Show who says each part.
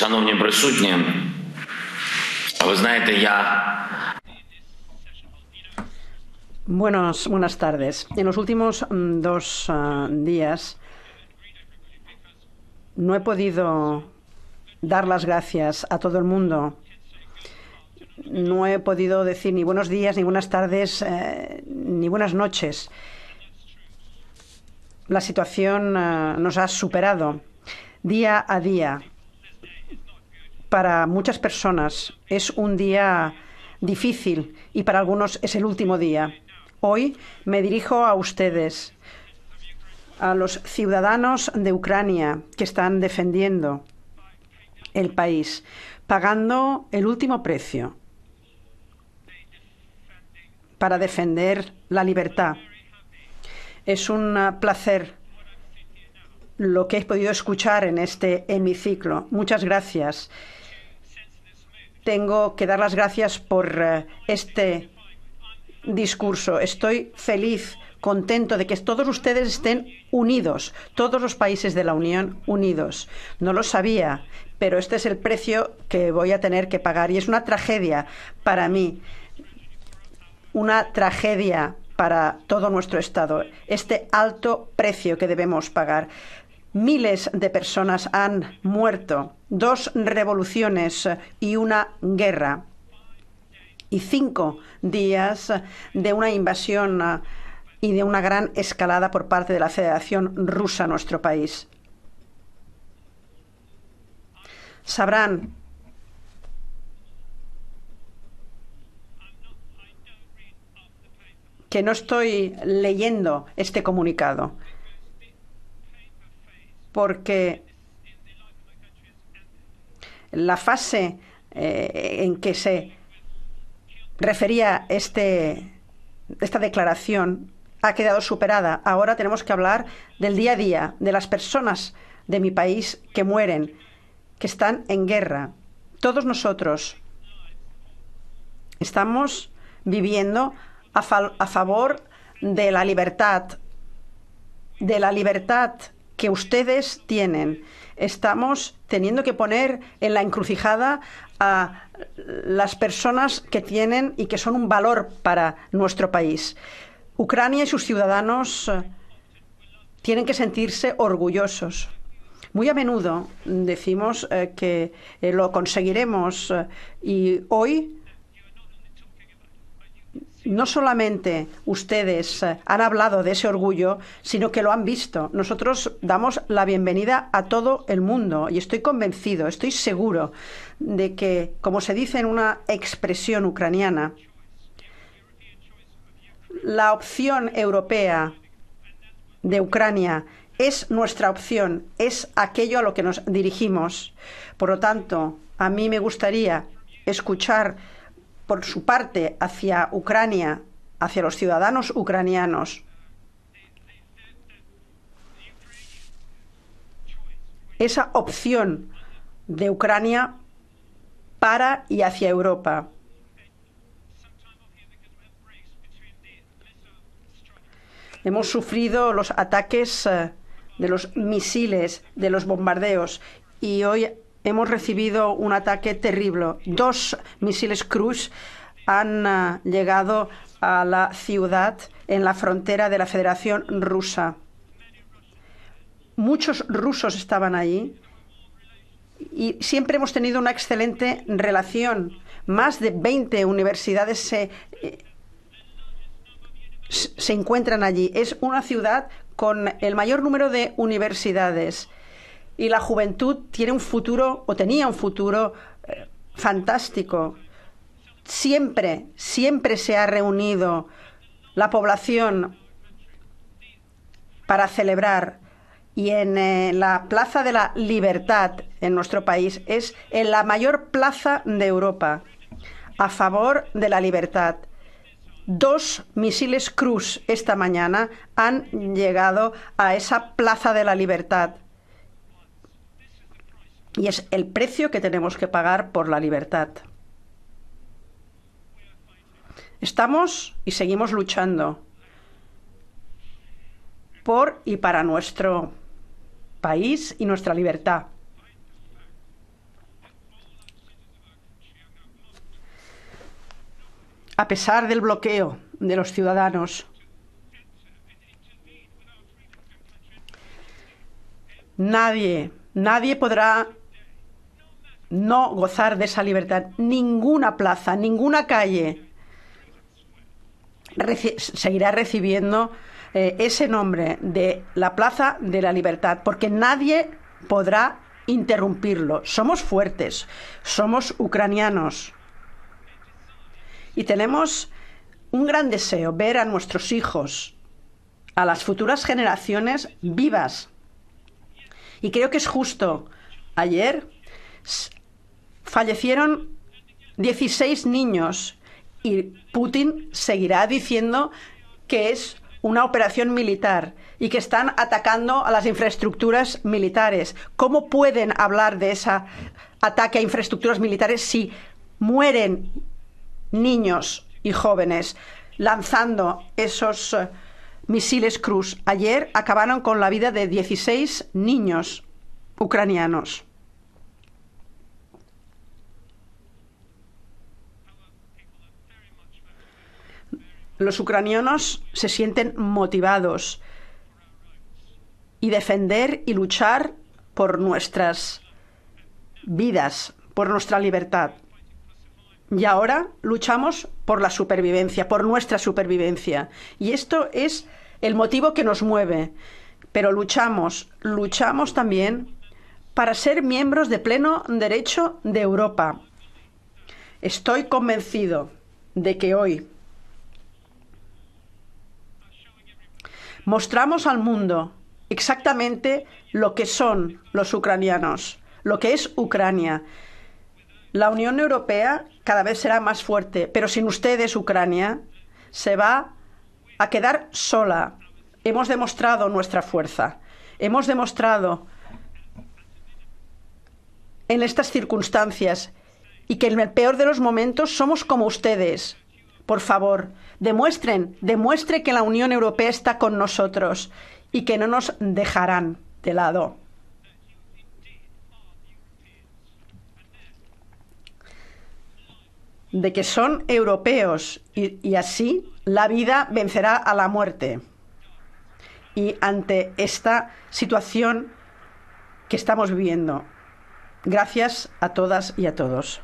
Speaker 1: Шановні присутні, ви знаєте, я
Speaker 2: Buenos, buenas tardes. En los últimos mm, dos ah, días no he podido dar las gracias a todo el mundo. No he podido decir ni buenos días, ni buenas tardes, eh, ni buenas noches. La situación ah, nos ha superado día a día. Para muchas personas es un día difícil y para algunos es el último día. Hoy me dirijo a ustedes, a los ciudadanos de Ucrania que están defendiendo el país, pagando el último precio para defender la libertad. Es un placer lo que he podido escuchar en este hemiciclo. Muchas gracias. Tengo que dar las gracias por eh, este discurso. Estoy feliz, contento de que todos ustedes estén unidos, todos los países de la Unión unidos. No lo sabía, pero este es el precio que voy a tener que pagar y es una tragedia para mí, una tragedia para todo nuestro Estado, este alto precio que debemos pagar. Miles de personas han muerto, dos revoluciones y una guerra y cinco días de una invasión ah, y de una gran escalada por parte de la Federación Rusa a nuestro país. Sabrán que no estoy leyendo este comunicado porque la fase eh, en que se refería este, esta declaración ha quedado superada. Ahora tenemos que hablar del día a día, de las personas de mi país que mueren, que están en guerra. Todos nosotros estamos viviendo a, a favor de la libertad, de la libertad que ustedes tienen. Estamos teniendo que poner en la encrucijada a las personas que tienen y que son un valor para nuestro país. Ucrania y sus ciudadanos eh, tienen que sentirse orgullosos. Muy a menudo decimos eh, que eh, lo conseguiremos y hoy no solamente ustedes eh, han hablado de ese orgullo, sino que lo han visto. Nosotros damos la bienvenida a todo el mundo y estoy convencido, estoy seguro de que, como se dice en una expresión ucraniana, la opción europea de Ucrania es nuestra opción, es aquello a lo que nos dirigimos. Por lo tanto, a mí me gustaría escuchar por su parte hacia Ucrania, hacia los ciudadanos ucranianos, esa opción de Ucrania para y hacia Europa. Hemos sufrido los ataques eh, de los misiles, de los bombardeos y hoy hemos recibido un ataque terrible. Dos misiles Cruz han uh, llegado a la ciudad en la frontera de la Federación Rusa. Muchos rusos estaban allí y siempre hemos tenido una excelente relación. Más de 20 universidades se, eh, se encuentran allí. Es una ciudad con el mayor número de universidades y la juventud tiene un futuro o tenía un futuro eh, fantástico. Siempre, siempre se ha reunido la población para celebrar y en eh, la Plaza de la Libertad en nuestro país es en la mayor plaza de Europa a favor de la libertad. Dos misiles Cruz esta mañana han llegado a esa Plaza de la Libertad y es el precio que tenemos que pagar por la libertad. Estamos y seguimos luchando por y para nuestro país y nuestra libertad. A pesar del bloqueo de los ciudadanos, nadie, nadie podrá no gozar de esa libertad. Ninguna plaza, ninguna calle seguirá recibiendo eh, ese nombre de la Plaza de la Libertad, porque nadie podrá interrumpirlo. Somos fuertes, somos ucranianos y tenemos un gran deseo, ver a nuestros hijos, a las futuras generaciones vivas. Y creo que es justo. Ayer fallecieron 16 niños y Putin seguirá diciendo que es una operación militar y que están atacando a las infraestructuras militares. ¿Cómo pueden hablar de ese ataque a infraestructuras militares si mueren niños y jóvenes lanzando esos uh, misiles Cruz? Ayer acabaron con la vida de 16 niños ucranianos. Los ucranianos se sienten motivados y defender y luchar por nuestras vidas, por nuestra libertad. Y ahora luchamos por la supervivencia, por nuestra supervivencia. Y esto es el motivo que nos mueve. Pero luchamos, luchamos también para ser miembros de pleno derecho de Europa. Estoy convencido de que hoy mostramos al mundo exactamente lo que son los ucranianos, lo que es Ucrania. La Unión Europea cada vez será más fuerte, pero sin ustedes Ucrania se va a quedar sola. Hemos demostrado nuestra fuerza, hemos demostrado en estas circunstancias y que en el peor de los momentos somos como ustedes. Por favor, demuestren, demuestre que la Unión Europea está con nosotros y que no nos dejarán de lado. de que son europeos y, y, así la vida vencerá a la muerte. Y ante esta situación que estamos viviendo, gracias a todas y a todos.